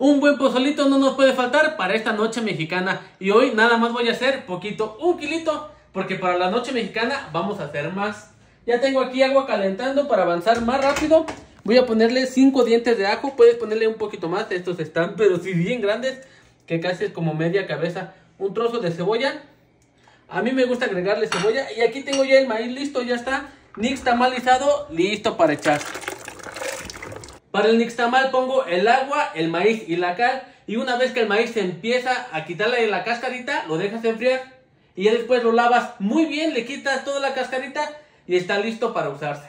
Un buen pozolito no nos puede faltar para esta noche mexicana. Y hoy nada más voy a hacer poquito, un kilito, porque para la noche mexicana vamos a hacer más. Ya tengo aquí agua calentando para avanzar más rápido. Voy a ponerle 5 dientes de ajo. Puedes ponerle un poquito más. Estos están, pero sí bien grandes, que casi es como media cabeza. Un trozo de cebolla. A mí me gusta agregarle cebolla. Y aquí tengo ya el maíz listo, ya está. Nixtamalizado, listo para echar. Para el nixtamal pongo el agua, el maíz y la cal. Y una vez que el maíz se empieza a quitarle la cascarita, lo dejas enfriar. Y ya después lo lavas muy bien, le quitas toda la cascarita y está listo para usarse.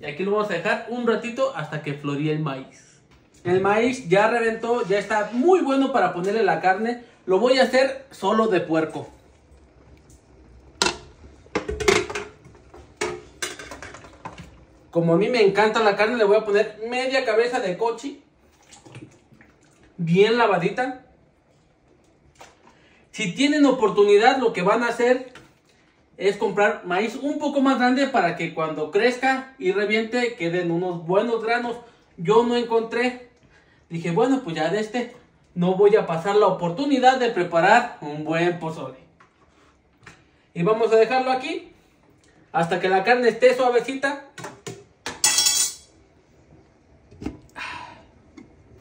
Y aquí lo vamos a dejar un ratito hasta que floríe el maíz. El maíz ya reventó, ya está muy bueno para ponerle la carne. Lo voy a hacer solo de puerco. Como a mí me encanta la carne, le voy a poner media cabeza de cochi. Bien lavadita. Si tienen oportunidad, lo que van a hacer es comprar maíz un poco más grande para que cuando crezca y reviente queden unos buenos granos. Yo no encontré. Dije, bueno, pues ya de este no voy a pasar la oportunidad de preparar un buen pozole. Y vamos a dejarlo aquí hasta que la carne esté suavecita.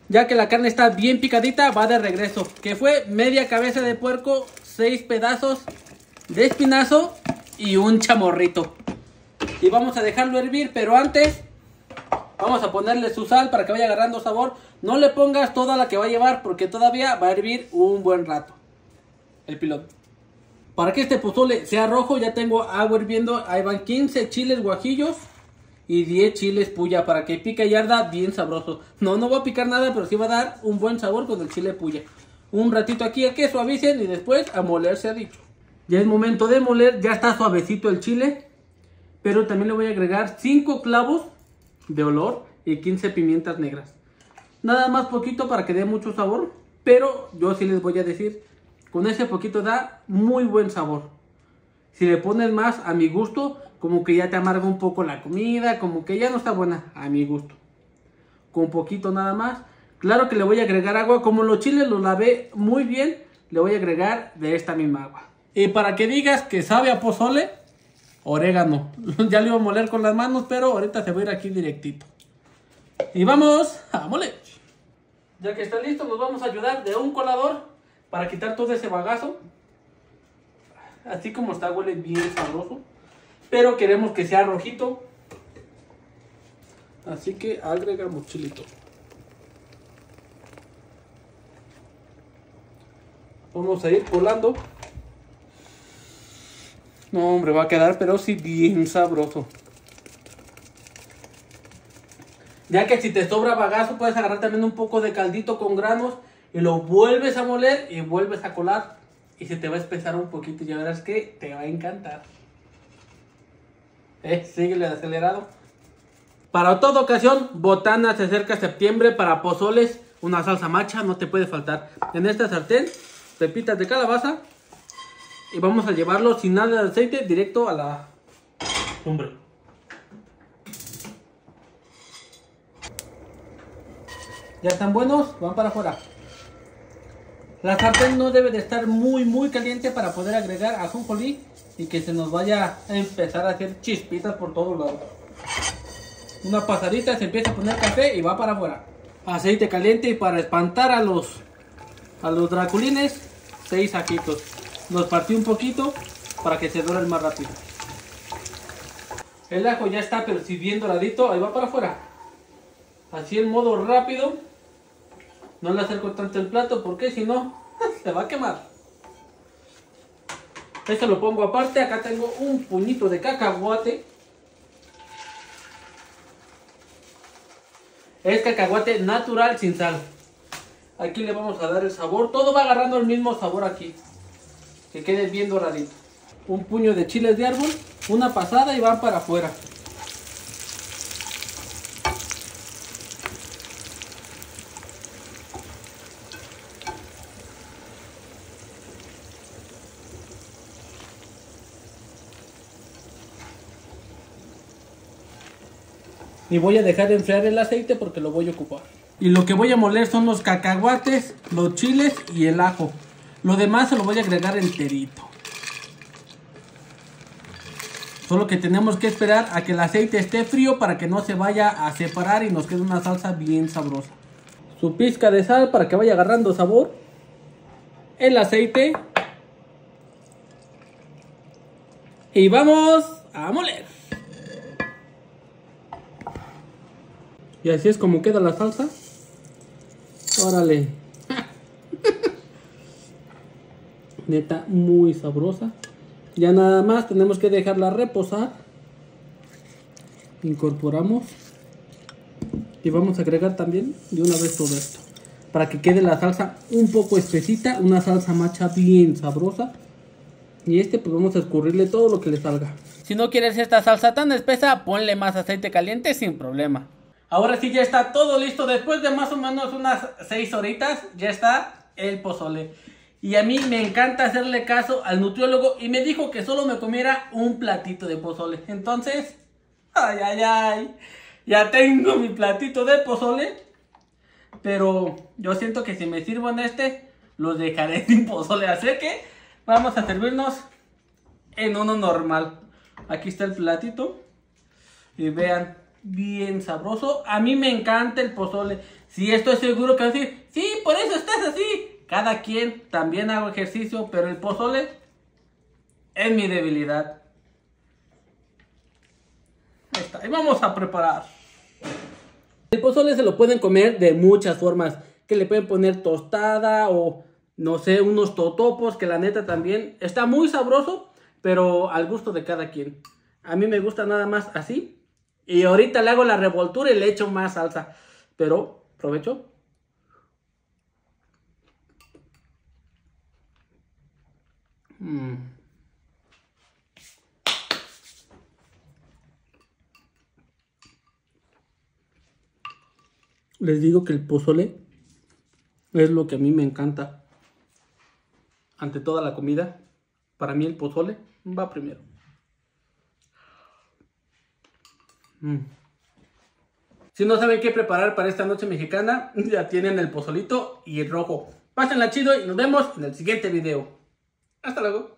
Ya que la carne está bien picadita, va de regreso. Que fue media cabeza de puerco, seis pedazos de espinazo y un chamorrito. Y vamos a dejarlo hervir, pero antes vamos a ponerle su sal para que vaya agarrando sabor. No le pongas toda la que va a llevar porque todavía va a hervir un buen rato. El pilón. Para que este pozole sea rojo ya tengo agua hirviendo. Ahí van 15 chiles guajillos y 10 chiles puya para que pique y arda bien sabroso. No, no va a picar nada, pero sí va a dar un buen sabor con el chile puya. Un ratito aquí a que suavicen y después a moler se ha dicho. Ya es momento de moler, ya está suavecito el chile. Pero también le voy a agregar 5 clavos de olor y 15 pimientas negras. Nada más poquito para que dé mucho sabor. Pero yo sí les voy a decir, con ese poquito da muy buen sabor. Si le pones más a mi gusto, como que ya te amarga un poco la comida, como que ya no está buena a mi gusto. Con poquito nada más. Claro que le voy a agregar agua, como los chiles los lavé muy bien, le voy a agregar de esta misma agua. Y para que digas que sabe a pozole, orégano. ya le iba a moler con las manos, pero ahorita se va a ir aquí directito. Y vamos a moler. Ya que está listo, nos vamos a ayudar de un colador para quitar todo ese bagazo. Así como está, huele bien sabroso pero queremos que sea rojito. Así que agregamos chilito. Vamos a ir colando. No, hombre, va a quedar, pero sí bien sabroso. Ya que si te sobra bagazo, puedes agarrar también un poco de caldito con granos y lo vuelves a moler y vuelves a colar. Y se te va a espesar un poquito y ya verás que te va a encantar. Eh, síguele acelerado. Para toda ocasión, botana se acerca septiembre para pozoles, una salsa macha, no te puede faltar. En esta sartén, pepitas de calabaza y vamos a llevarlo sin nada de aceite directo a la lumbre. Ya están buenos, van para afuera. La sartén no debe de estar muy muy caliente para poder agregar ajonjolí y que se nos vaya a empezar a hacer chispitas por todos lados. Una pasadita, se empieza a poner café y va para afuera. Aceite caliente y para espantar a los a los draculines, seis saquitos. Los partí un poquito para que se doren más rápido. El ajo ya está bien doradito, ahí va para afuera. Así en modo rápido. No le acerco tanto el plato porque si no se va a quemar. Este lo pongo aparte. Acá tengo un puñito de cacahuate. Es cacahuate natural sin sal. Aquí le vamos a dar el sabor. Todo va agarrando el mismo sabor aquí. Que quede bien doradito. Un puño de chiles de árbol. Una pasada y van para afuera. Y voy a dejar de enfriar el aceite porque lo voy a ocupar. Y lo que voy a moler son los cacahuates, los chiles y el ajo. Lo demás se lo voy a agregar enterito. Solo que tenemos que esperar a que el aceite esté frío para que no se vaya a separar y nos quede una salsa bien sabrosa. Su pizca de sal para que vaya agarrando sabor. El aceite. Y vamos a moler. Y así es como queda la salsa. Órale. Neta, muy sabrosa. Ya nada más tenemos que dejarla reposar. Incorporamos. Y vamos a agregar también de una vez todo esto. Para que quede la salsa un poco espesita. Una salsa macha bien sabrosa. Y este pues vamos a escurrirle todo lo que le salga. Si no quieres esta salsa tan espesa, ponle más aceite caliente sin problema. Ahora sí ya está todo listo. Después de más o menos unas 6 horitas ya está el pozole. Y a mí me encanta hacerle caso al nutriólogo y me dijo que solo me comiera un platito de pozole. Entonces, ay, ay, ay, ya tengo mi platito de pozole. Pero yo siento que si me sirvo en este, los dejaré sin pozole. Así que vamos a servirnos en uno normal. Aquí está el platito. Y vean, bien sabroso. A mí me encanta el pozole. Si estoy seguro que decir, sí, por eso estás así. Cada quien también hago ejercicio, pero el pozole es mi debilidad. Ahí está. Y vamos a preparar. El pozole se lo pueden comer de muchas formas. Que le pueden poner tostada o no sé, unos totopos que la neta también está muy sabroso, pero al gusto de cada quien. A mí me gusta nada más así. Y ahorita le hago la revoltura y le echo más salsa. Pero, provecho. Mm. Les digo que el pozole es lo que a mí me encanta. Ante toda la comida, para mí el pozole va primero. Mm. Si no saben qué preparar para esta noche mexicana, ya tienen el pozolito y el rojo. Pásenla chido y nos vemos en el siguiente video. Hasta luego.